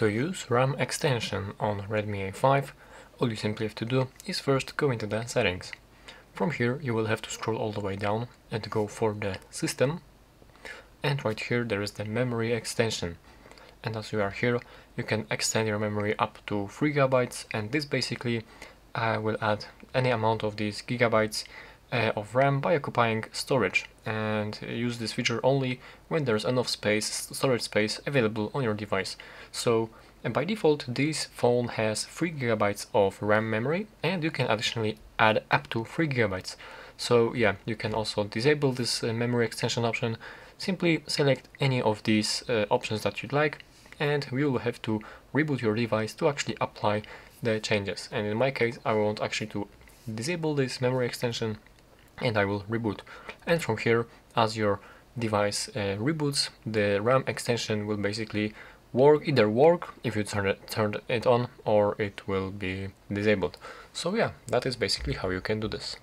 To use RAM extension on Redmi A5, all you simply have to do is first go into the settings. From here you will have to scroll all the way down and go for the system. And right here there is the memory extension. And as you are here you can extend your memory up to 3 gigabytes. And this basically uh, will add any amount of these gigabytes uh, of RAM by occupying storage and use this feature only when there's enough space, storage space available on your device. So by default this phone has 3 gigabytes of RAM memory and you can additionally add up to 3 gigabytes. So yeah, you can also disable this uh, memory extension option. Simply select any of these uh, options that you'd like and we will have to reboot your device to actually apply the changes. And in my case, I want actually to disable this memory extension and I will reboot. And from here, as your device uh, reboots, the RAM extension will basically work either work if you turn it, turn it on or it will be disabled. So yeah, that is basically how you can do this.